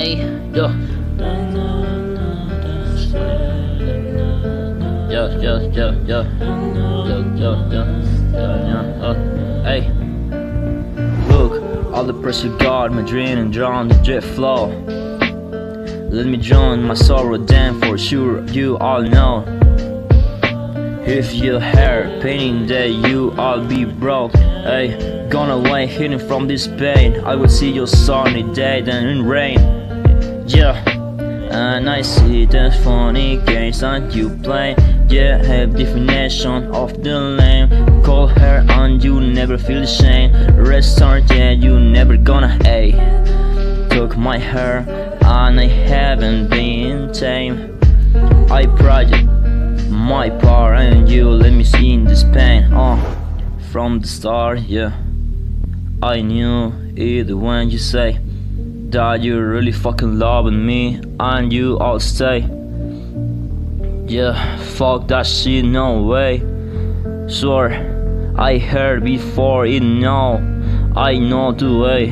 Yo. Yo, yo, yo, yo. Yo, yo, yo. Yo, yo, oh. Look, all the pressure got my dream and drown the jet flow. Let me drown my sorrow, then for sure you all know. If you hair painting that you all be broke Hey, gone away hidden from this pain I will see your sunny day then in rain Yeah, and I see the funny games that you play. Yeah, have definition of the lame. Call her and you never feel shame. Restart yeah, you never gonna hey. Took my hair and I haven't been tame. I project my part and you let me see in this pain uh, from the start yeah. I knew it when you say that you really fucking loving me and you all stay. Yeah fuck that shit no way. Sure I heard before it no I know the way.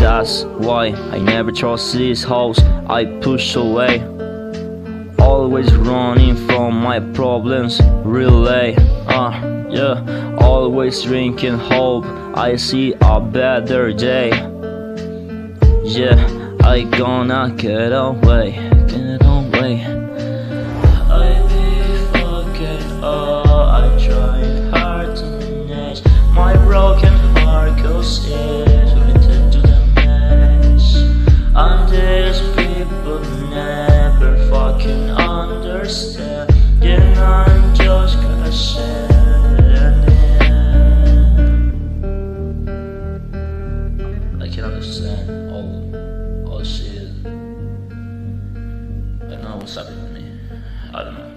That's why I never trust these hoes I push away. Always running from my problems, relay, uh, yeah. Always drinking hope, I see a better day Yeah, I gonna get away, can understand all, all shit. I don't know what's happening with me I don't know